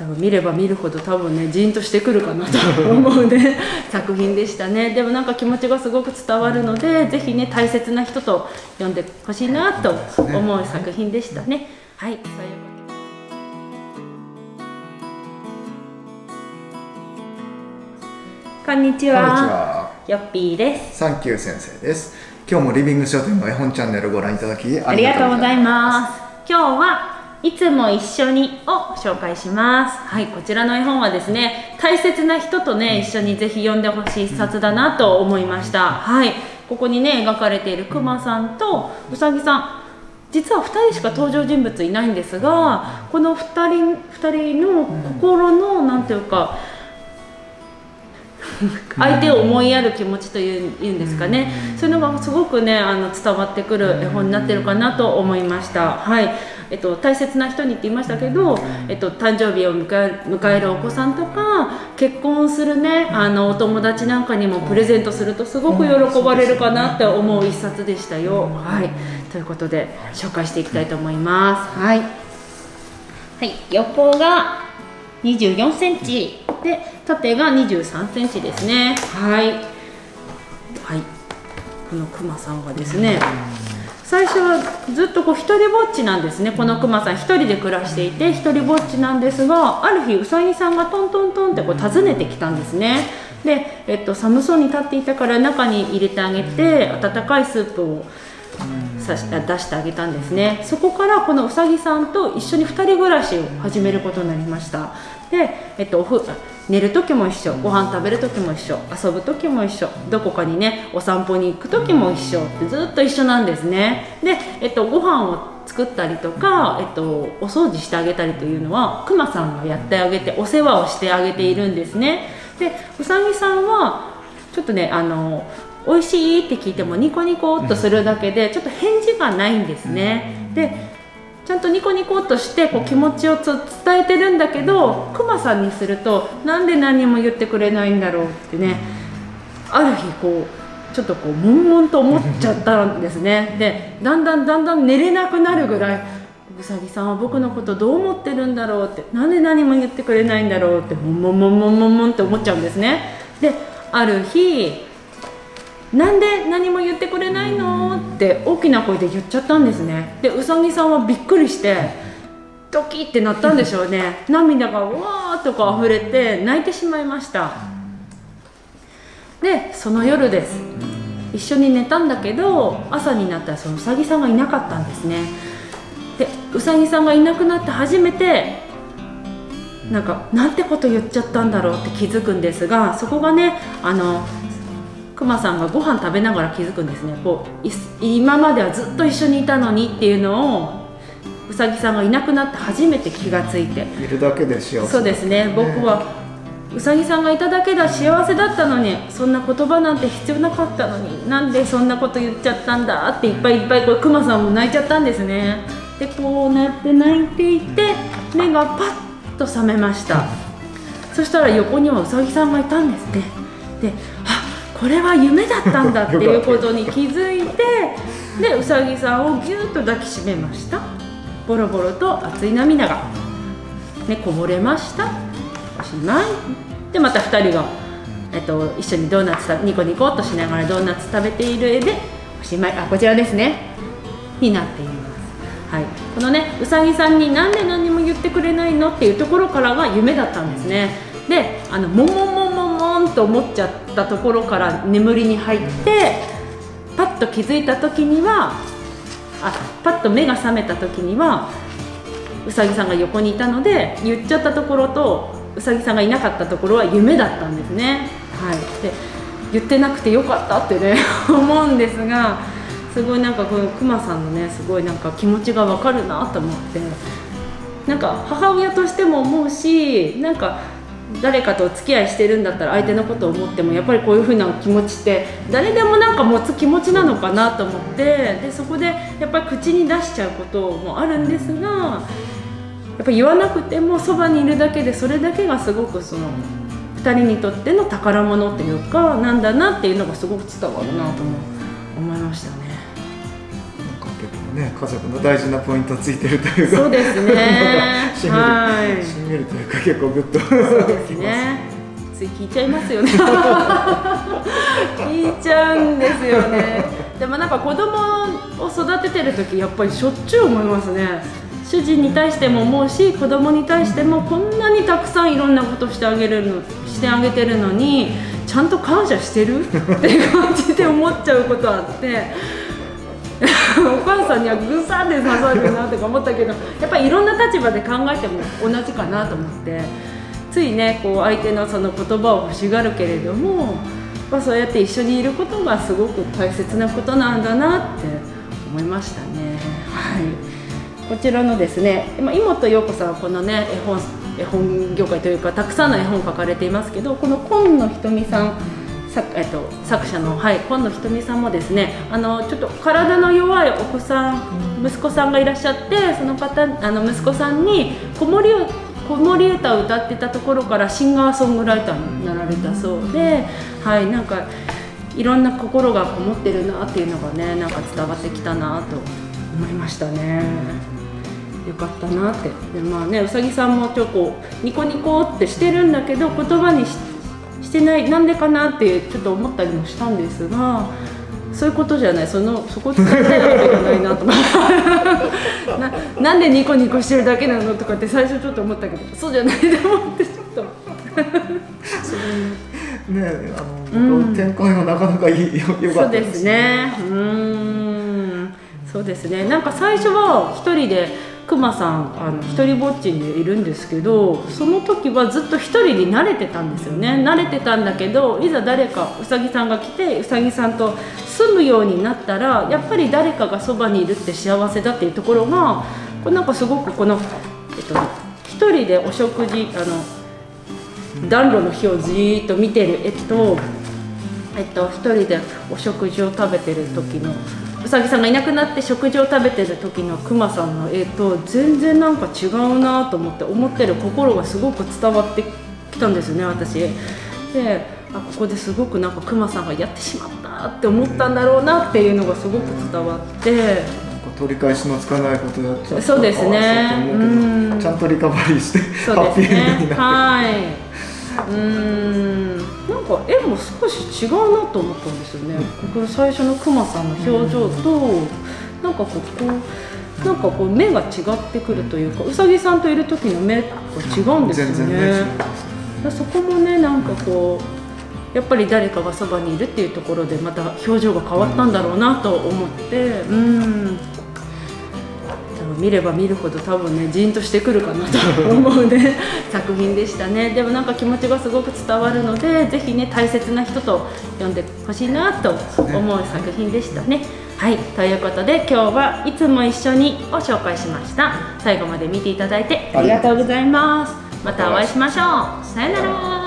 多分見れば見るほど多分ねじんとしてくるかなと思うね 作品でしたねでもなんか気持ちがすごく伝わるので是非ね大切な人と読んでほしいなと思う作品でしたね。はいこんにちは。よっぴーです。サンキュー先生です。今日もリビング書店の絵本チャンネルご覧いただきありがとうございます。今日はいつも一緒にを紹介します。はいこちらの絵本はですね大切な人とね一緒にぜひ読んでほしい一冊だなと思いました。はい。ここにね描かれているくまさんとうさぎさん。実は2人しか登場人物いないんですがこの2人 ,2 人の心の何ていうか相手を思いやる気持ちというんですかね。そういうのがすごくねあの伝わってくる絵本になってるかなと思いました。はいえっと、大切な人にって言いましたけど、えっと、誕生日を迎え迎えるお子さんとか結婚するねあのお友達なんかにもプレゼントするとすごく喜ばれるかなって思う一冊でしたよ。はい、ということで紹介していきたいと思います。はい、はい、横が24センチ。で縦が23センチですね。はい、はい、このクマさんがですね。最初はずっとこう一人ぼっちなんですね。このクマさん一人で暮らしていて一人ぼっちなんですがある日うさぎさんがトントントンってこう訪ねてきたんですね。で、えっと、寒そうに立っていたから中に入れてあげて温かいスープをさし出してあげたんですね。そこからこのうさぎさんと一緒に2人暮らしを始めることになりました。で、えっと、おふ寝る時も一緒ご飯食べる時も一緒遊ぶ時も一緒どこかにねお散歩に行く時も一緒ってずっと一緒なんですね。で、えっと、ご飯を作ったりとか、えっと、お掃除してあげたりというのはくまさんがやってあげてお世話をしてあげているんですね。でうさぎさんはちょっとねあの美味しいって聞いてもニコニコっとするだけでちょっと返事がないんですね。でちゃんとニコニコっとしてこう気持ちを伝えてるんだけどクマさんにするとなんで何も言ってくれないんだろうってね。ある日こうちょっとこう悶々と思っちゃったんですね。でだんだんだんだん寝れなくなるぐらいうさぎさんは僕のことどう思ってるんだろう？ってなんで何も言ってくれないんだろう？ってもんもんもんもんもんもんって思っちゃうんですね。である日なんで何も言ってくれないの？って大きな声で言っちゃったんですね。でうさぎさんはびっくりしてドキってなったんでしょうね。涙がわーっとか溢れて泣いてしまいました。でその夜です。一緒に寝たんだけど朝になったらそのうさぎさんがいなかったんですね。でうさぎさんがいなくなって初めてなんかなんてこと言っちゃったんだろうって気づくんですがそこがねあのくまさんがご飯食べながら気づくんですね。こう今まではずっと一緒にいたのにっていうのをうさぎさんがいなくなって初めて気がついて。いるだけで幸せ、そうですね。僕はうさぎさんがいただけで幸せだったのにそんな言葉なんて必要なかったのになんでそんなこと言っちゃったんだっていっぱいいっぱいこれくまさんも泣いちゃったんですね。でこうなって泣いていて目がパッと覚めました。そしたら横にはうさぎさんがいたんですね。であこれは夢だったんだっていうことに気づいてでうさぎさんをぎゅっと抱きしめました。ボロボロと熱い涙が、ね、こぼれました。おしまい。でまた2人が、えっと、一緒にドーナツニコニコっとしながらドーナツ食べている絵でおしまい。あこちらですね。になっています、はい、このねうさぎさんになんで何も言ってくれないのっていうところからが夢だったんですね。であのももと思っちゃったところから眠りに入ってパッと気づいた時にはあパッと目が覚めた時にはうさぎさんが横にいたので言っちゃったところとうさぎさんがいなかったところは夢だったんですね。はい、で言ってなくてよかったってね 思うんですがすごいなんかこのくまさんのねすごいなんか気持ちがわかるなと思ってなんか母親としても思うしなんか誰かとお付き合いしてるんだったら相手のことを思ってもやっぱりこういう風な気持ちって誰でもなんか持つ気持ちなのかなと思ってでそこでやっぱり口に出しちゃうこともあるんですがやっぱ言わなくてもそばにいるだけでそれだけがすごくその2人にとっての宝物っていうかなんだなっていうのがすごく伝わるなとも思いましたね。ねね家族の大事なポイントついてるというか。そうですね。しみる、はい。しみるというか結構グッと。そうですね。つい聞いちゃいますよね。聞いちゃうんですよね。でもなんか子供を育ててる時やっぱりしょっちゅう思いますね。主人に対しても思うし子供に対してもこんなにたくさんいろんなことしてあげるのしてあげてるのにちゃんと感謝してる？っていう感じで思っちゃうことあってお母さんにはぐさって刺さるなとか思ったけどやっぱりいろんな立場で考えても同じかなと思ってついねこう相手のその言葉を欲しがるけれども、まあ、そうやって一緒にいることがすごく大切なことなんだなって思いましたね。はいこちらのですね、まあ、妹陽子さんはこのね絵本絵本業界というかたくさんの絵本を書かれていますけどこの今野ひとみさん作,、えっと、作者の、はい、今野ひとみさんもですねあのちょっと体の弱いお子さん息子さんがいらっしゃってその方あの息子さんに子守を子守歌を歌ってたところからシンガーソングライターになられたそうで、はい、なんかいろんな心がこもってるなっていうのがねなんか伝わってきたなと思いましたね。よかったなってでまあねうさぎさんもちょっとニコニコってしてるんだけど言葉にししてないなんでかなってちょっと思ったりもしたんですがそういうことじゃない。そのそこ伝えたいわけじゃないなと思って ななんでニコニコしてるだけなのとかって最初ちょっと思ったけどそうじゃないと思ってちょっと。ねあの、うん。展開もなかなかいいよよかったそうですね。うーん。そうですね。なんか最初は一人でくまさんあの一人ぼっちにいるんですけどその時はずっと一人に慣れてたんですよね。慣れてたんだけどいざ誰かうさぎさんが来てうさぎさんと住むようになったらやっぱり誰かがそばにいるって幸せだっていうところがこれなんかすごくこの、えっと、一人でお食事あの暖炉の火をじーっと見てる絵とえっと、一人でお食事を食べてる時のうさぎさんがいなくなって食事を食べてる時のくまさんの絵と全然なんか違うなと思って思ってる心がすごく伝わってきたんですよね私。であここですごくなんかくまさんがやってしまったって思ったんだろうなっていうのがすごく伝わって。なんか取り返しのつかないことやっちゃったそうですねちゃんとリカバリーしてそうハッピーエンドになってはい。うーん、なんか絵も少し違うなと思ったんですよね。これ最初のクマさんの表情と、なんかこうなんかこう目が違ってくるというか、うさぎさんといる時の目が違うんですよ全然ねね。でそこもねなんかこうやっぱり誰かがそばにいるっていうところでまた表情が変わったんだろうなと思って、うん。見れば見るほど多分ねじんとしてくるかなと思うね 作品でしたね。でもなんか気持ちがすごく伝わるのでぜひね大切な人と読んでほしいなと思う作品でしたね。はい。ということで今日はいつも一緒にを紹介しました。最後まで見ていただいてありがとうございます。またお会いしましょう。さよなら